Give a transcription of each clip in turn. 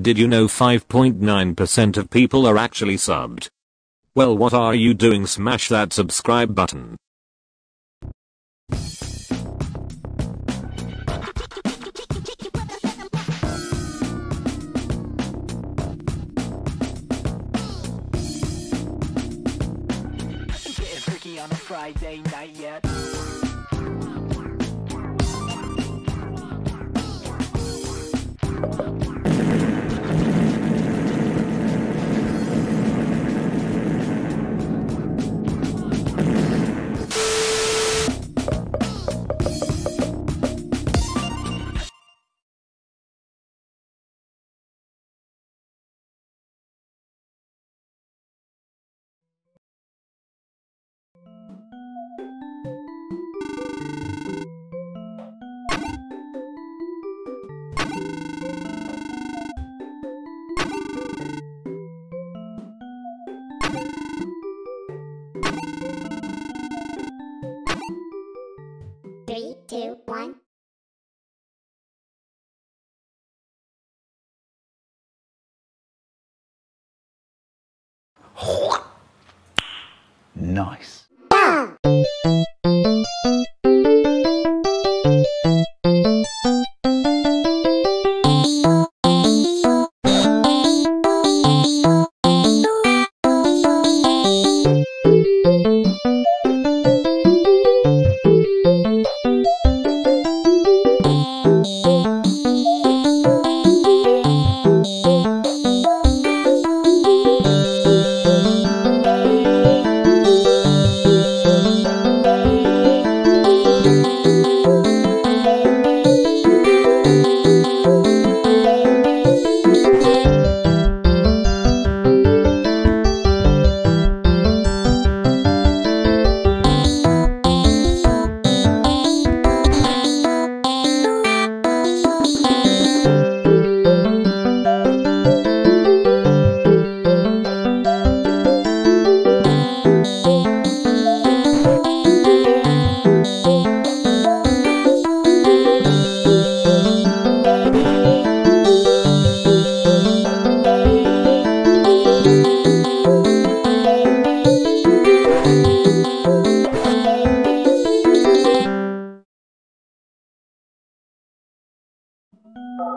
Did you know 5.9% of people are actually subbed? Well what are you doing smash that subscribe button. Friday night yet. Three, two, one. Nice.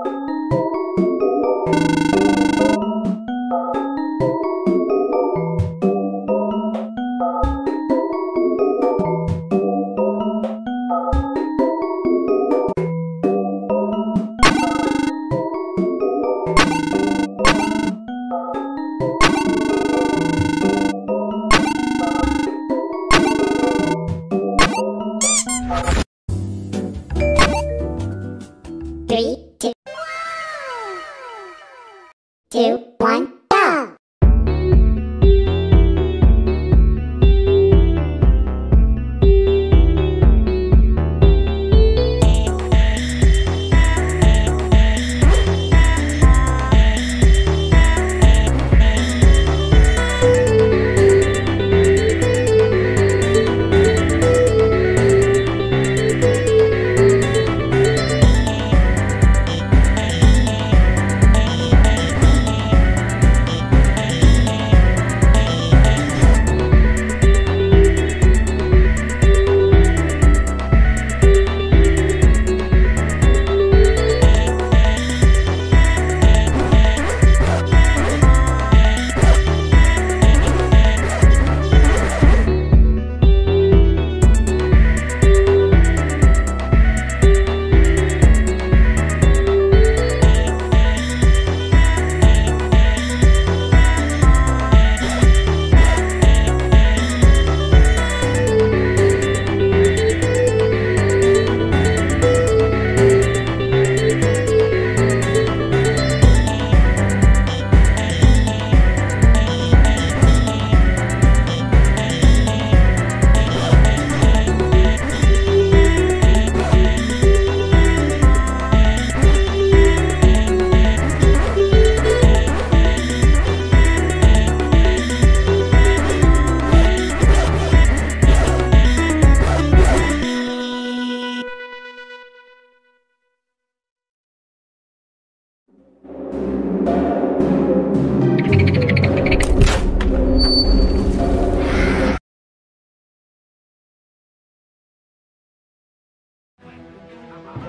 Three, Two,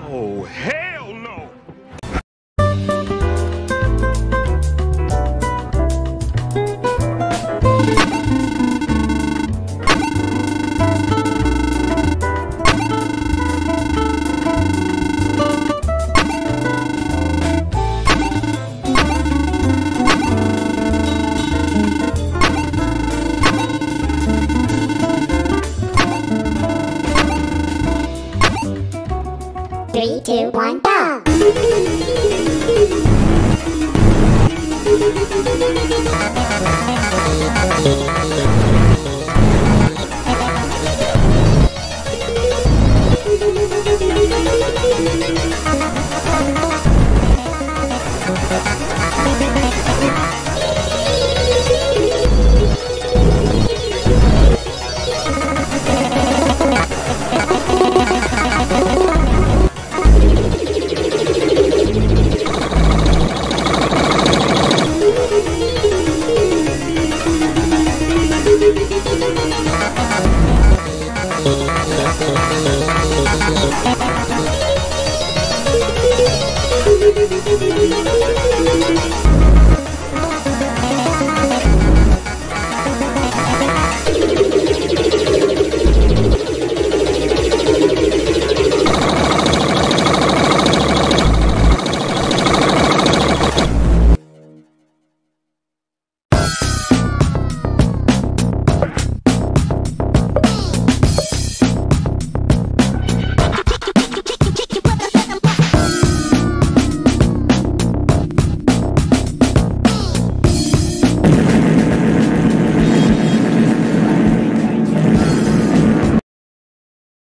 Oh, hey! two, one, go!